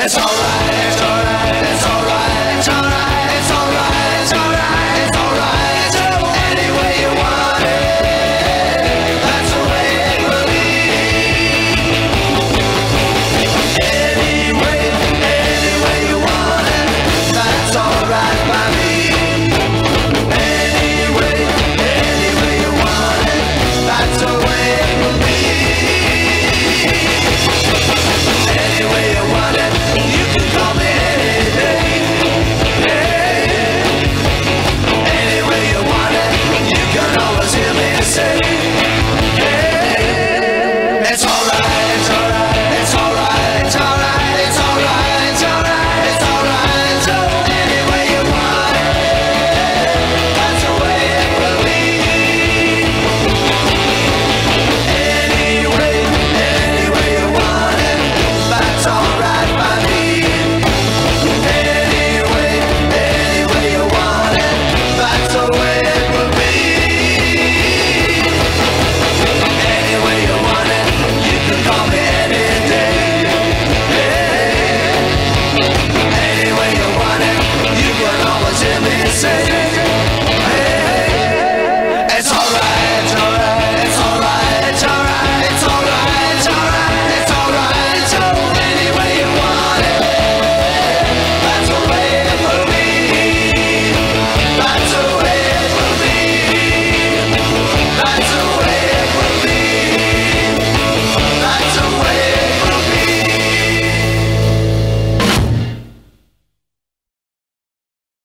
That's all right.